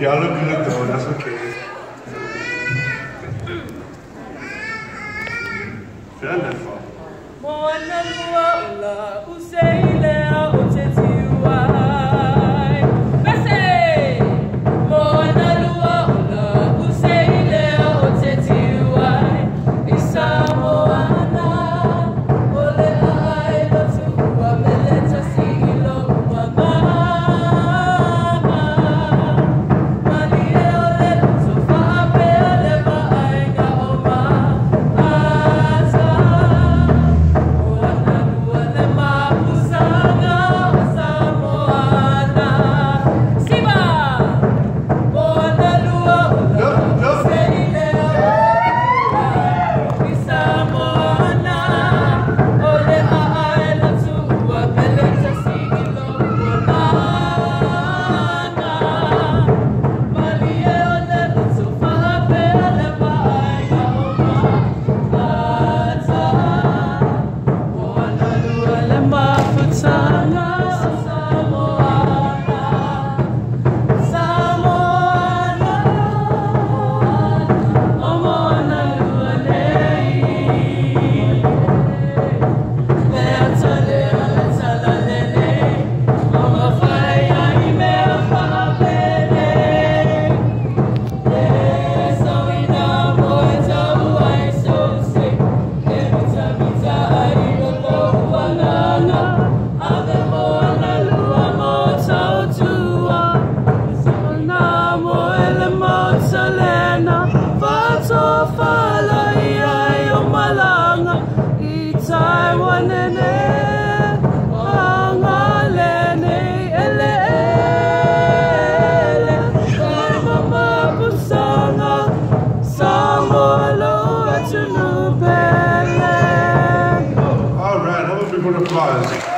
Y'all look good though, that's okay. Wonderful. Mwana All right, how about people applause?